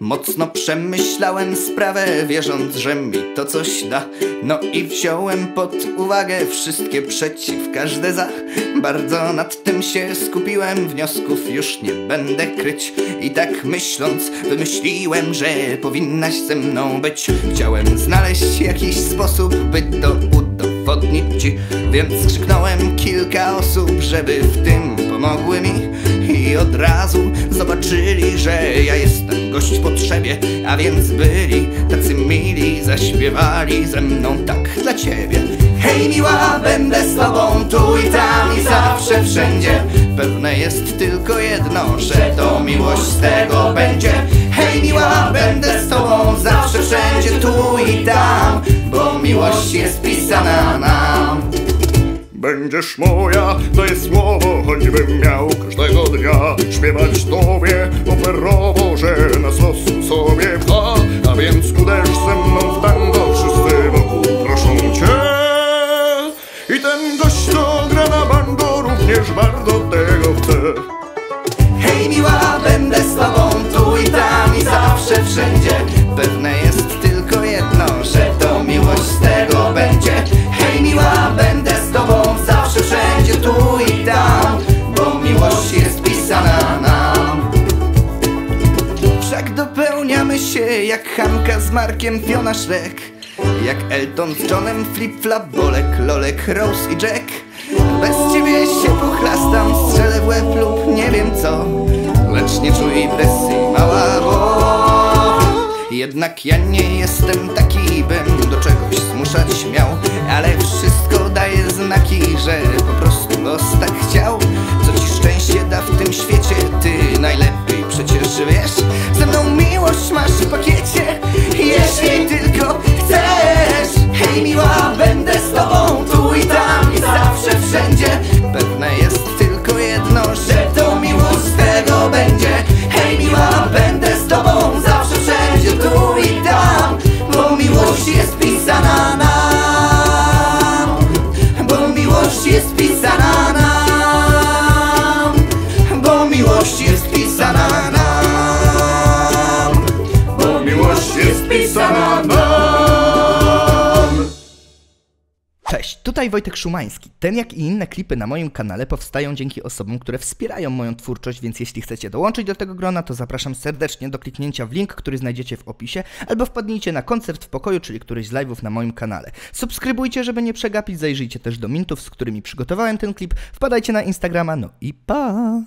Mocno przemyślałem sprawę, wierząc, że mi to coś da. No i wziąłem pod uwagę wszystkie przeciw, każde za. Bardzo nad tym się skupiłem, wniosków już nie będę kryć. I tak myśląc, wymyśliłem, że powinnaś ze mną być. Chciałem znaleźć jakiś sposób, by to udowodnić ci. Więc krzyknąłem kilka osób, żeby w tym pomogły mi. I od razu zobaczyli, że ja jestem gość w potrzebie A więc byli tacy mili, zaśpiewali ze mną tak dla ciebie. Hej miła, będę z tobą tu i tam i zawsze wszędzie. Pewne jest tylko jedno, że to miłość z tego będzie. Hej miła, będę z tobą zawsze wszędzie tu i tam Bo miłość jest pisana nam Będziesz moja, to jest słowo, choćbym miał każdego dnia Śpiewać tobie operowo, że nas los sobie pcha A więc uderz ze mną w tango, wszyscy wokół proszą cię. I ten gość, co gra na bango, również bardzo tego chce się jak Hanka z Markiem Fiona Shrek Jak Elton z Johnem Flip Flap Bolek, Lolek, Rose i Jack. Bez ciebie się pochlastam, strzelę w łeb lub nie wiem co. Lecz nie czuj presji, mała, bo Jednak ja nie jestem taki, bym tutaj Wojtek Szumański. Ten jak i inne klipy na moim kanale powstają dzięki osobom, które wspierają moją twórczość, więc jeśli chcecie dołączyć do tego grona, to zapraszam serdecznie do kliknięcia w link, który znajdziecie w opisie, albo wpadnijcie na koncert w pokoju, czyli któryś z live'ów na moim kanale. Subskrybujcie, żeby nie przegapić, zajrzyjcie też do mintów, z którymi przygotowałem ten klip, wpadajcie na Instagrama, no i pa!